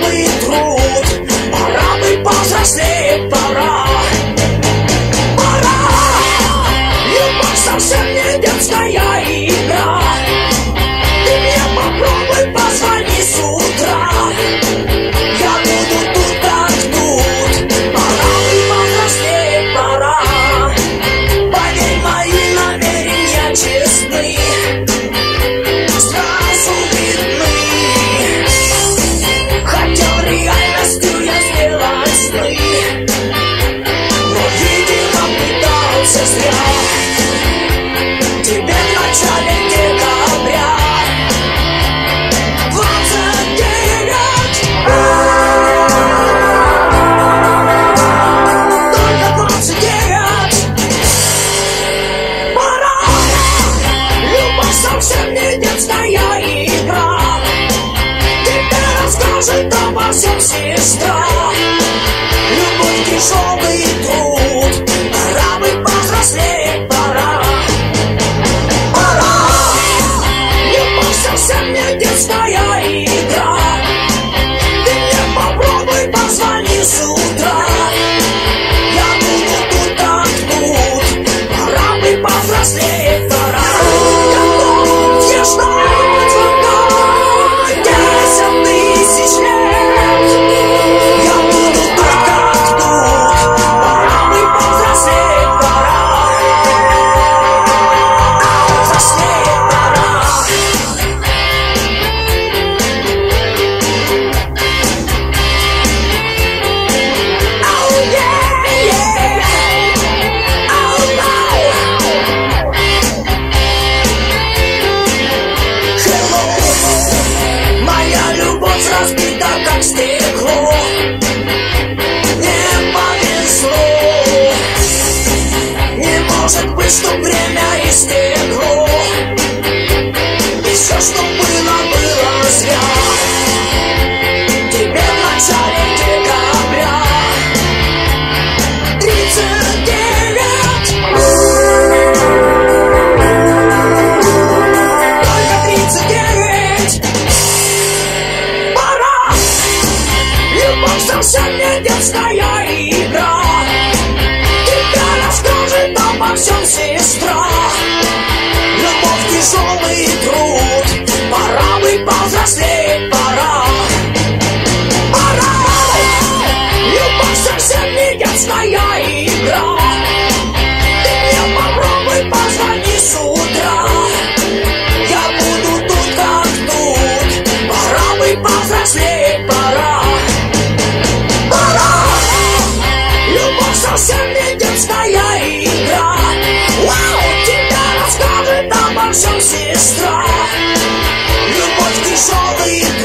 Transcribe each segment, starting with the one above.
we сестра Любовь тяжелый друг честная игра. Тебя расскажет обо всем сестра. Любовь тяжелый труд. совсем не игра. Вау, тебя расскажет обо а всем сестра. Любовь тяжелый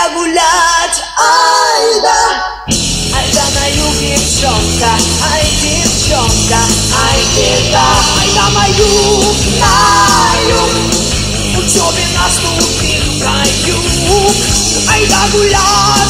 я гулять, ай да! Ай да на юг девчонка, ай девчонка, ай ты айда, ай да на юг, на юг. Учебе наступил на юг, айда, гулять.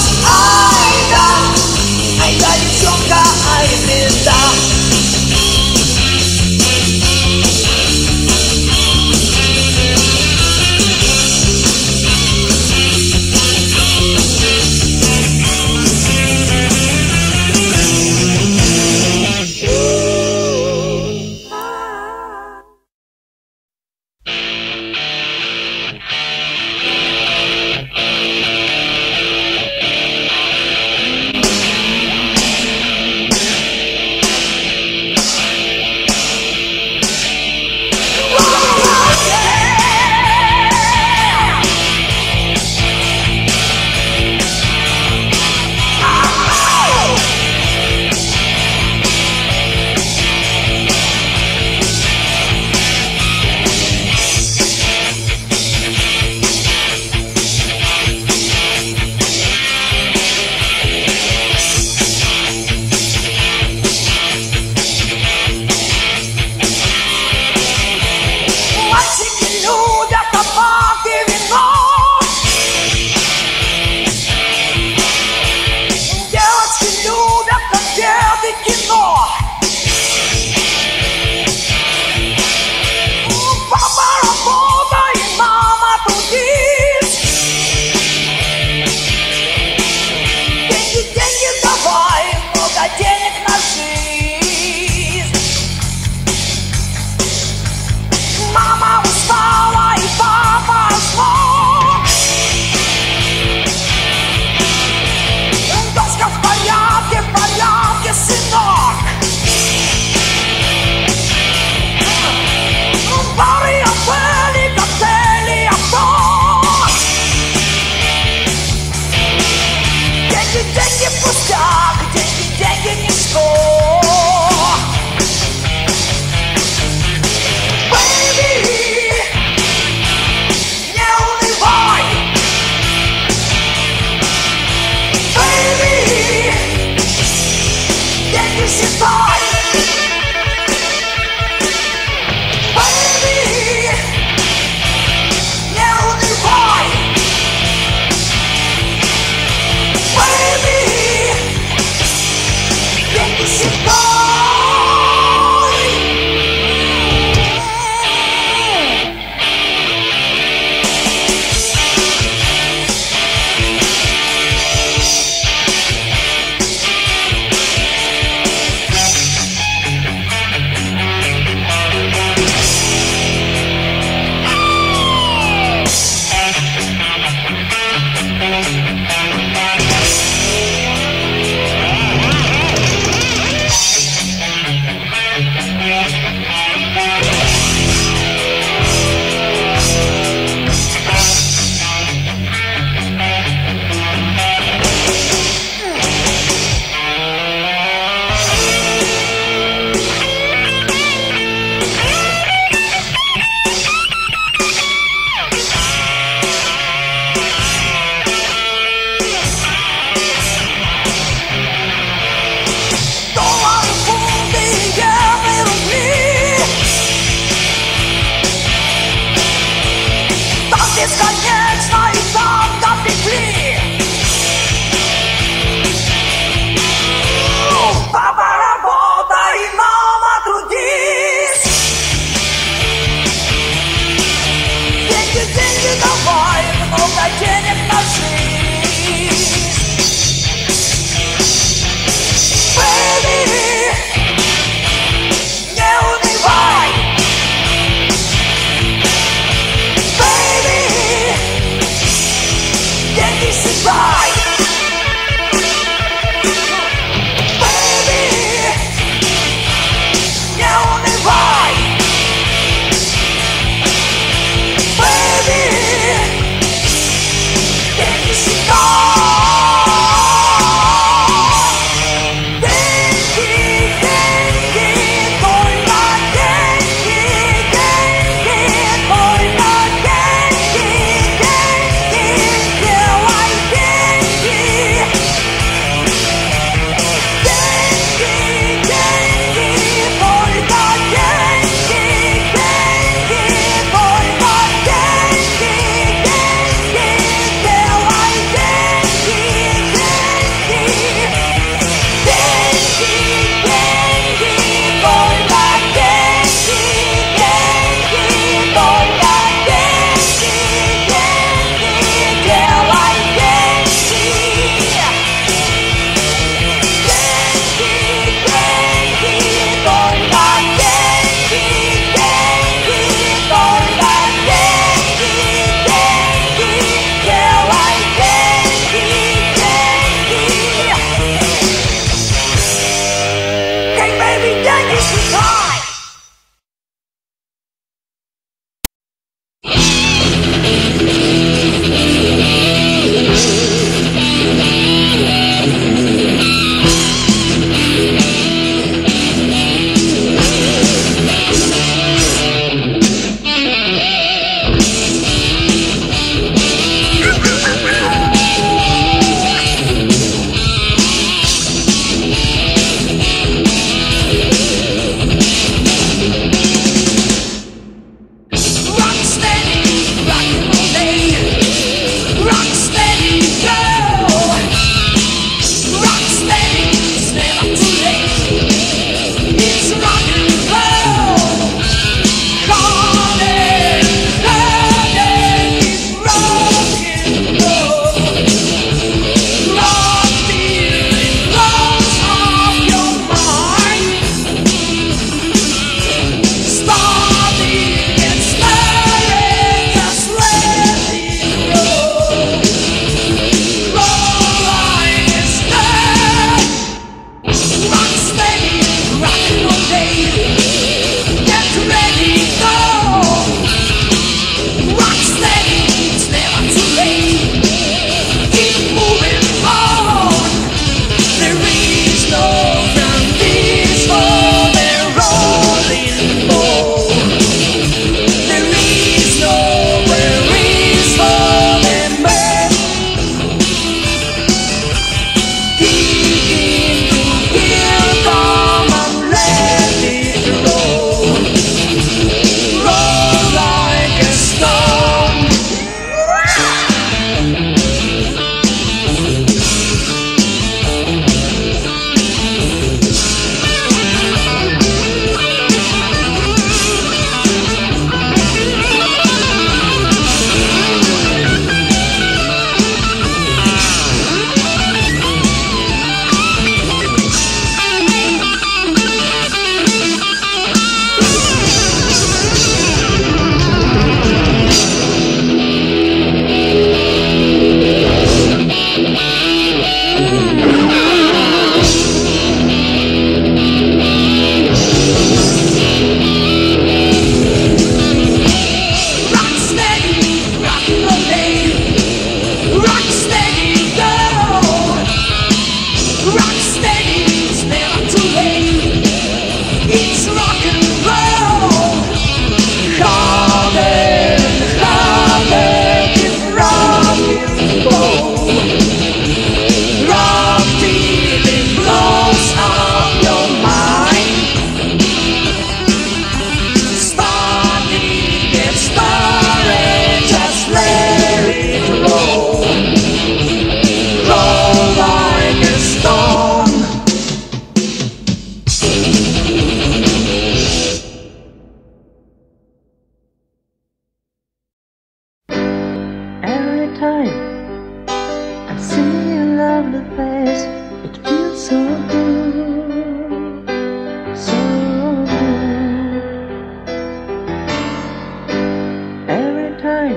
time.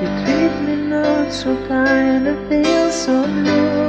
You treat me not so kind, I feel so blue.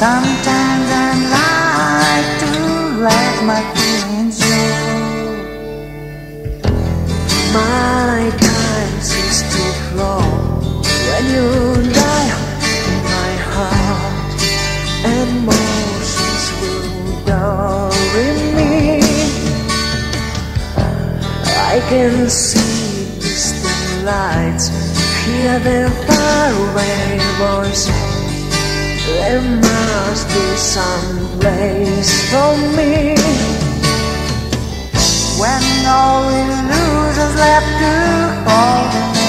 Sometimes I like to let my feelings go. My time seems to flow when you lie in my heart, and motions will die in me. I can see distant lights, hear the faraway voice. Am must be some place for me. When all illusions left to fall oh,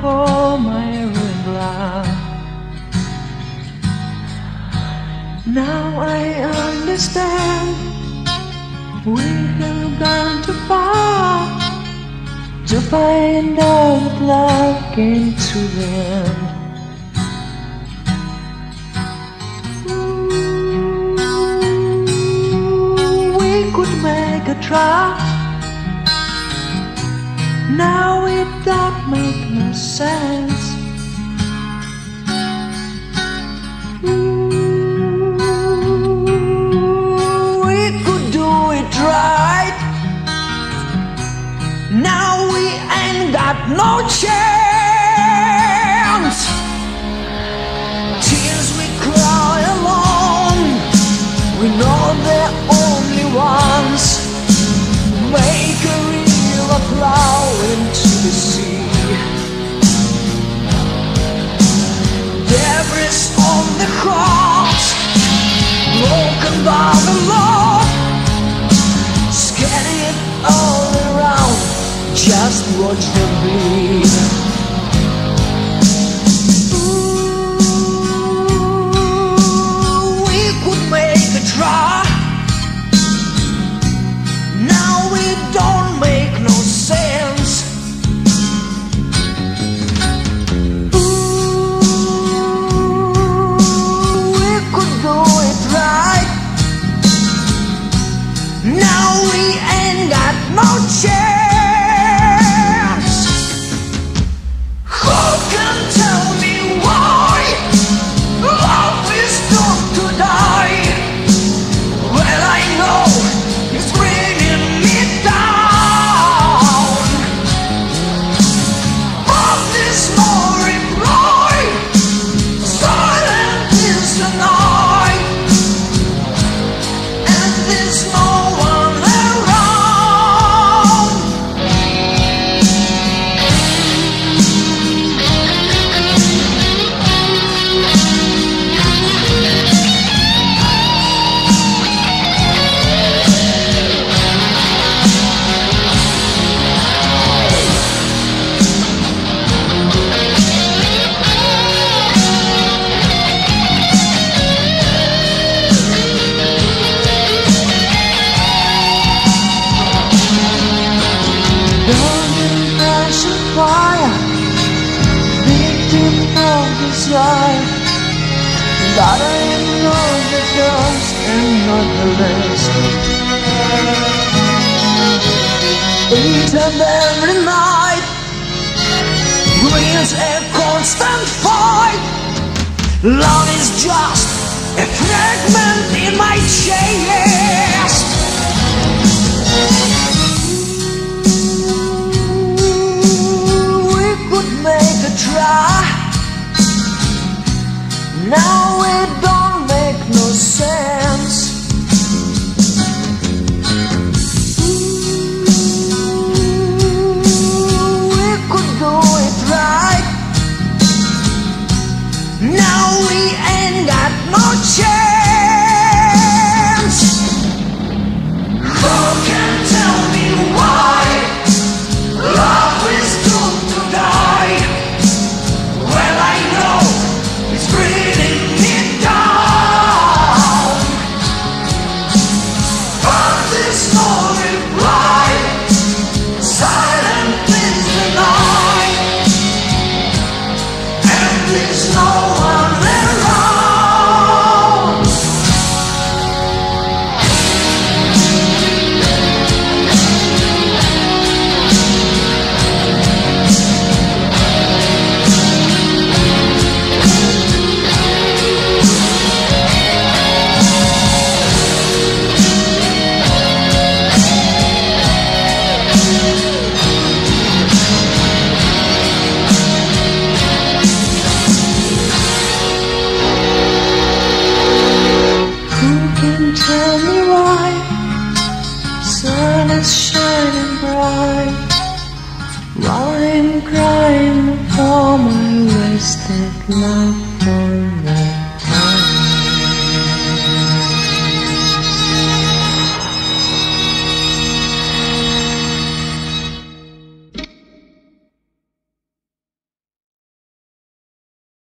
for my Rambla. Now I understand we have gone too far to find out what love came to them. could make a try now it don't make no sense. Ooh, we could do it right. Now we ain't got no chance. Tears we cry alone. We only ones. Make a real applause. watch them. Love is just a fragment in my chest. We could make a try. Now it